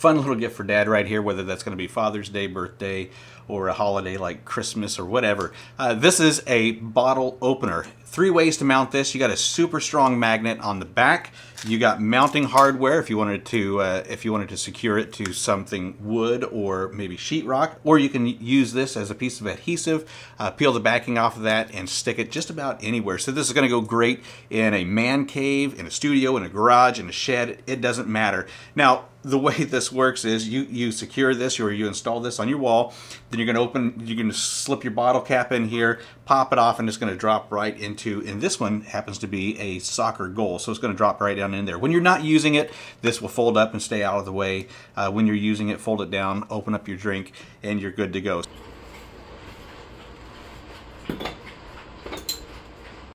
Fun little gift for dad right here, whether that's going to be Father's Day, birthday, or a holiday like Christmas or whatever. Uh, this is a bottle opener. Three ways to mount this. You got a super strong magnet on the back. You got mounting hardware if you wanted to uh, if you wanted to secure it to something wood or maybe sheetrock, or you can use this as a piece of adhesive, uh, peel the backing off of that, and stick it just about anywhere. So this is going to go great in a man cave, in a studio, in a garage, in a shed. It doesn't matter. Now the way this works is you you secure this or you install this on your wall then you're going to open you're to slip your bottle cap in here pop it off and it's going to drop right into and this one happens to be a soccer goal so it's going to drop right down in there. When you're not using it this will fold up and stay out of the way. Uh, when you're using it fold it down open up your drink and you're good to go